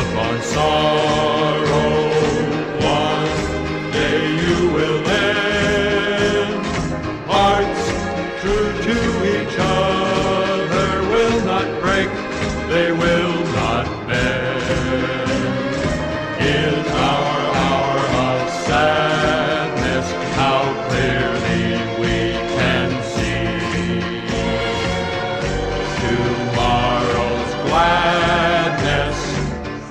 upon sorrow. One day you will end. Hearts true to each other will not break, they will not bend. In our hour of sadness, how clearly we can see. Tomorrow's gladness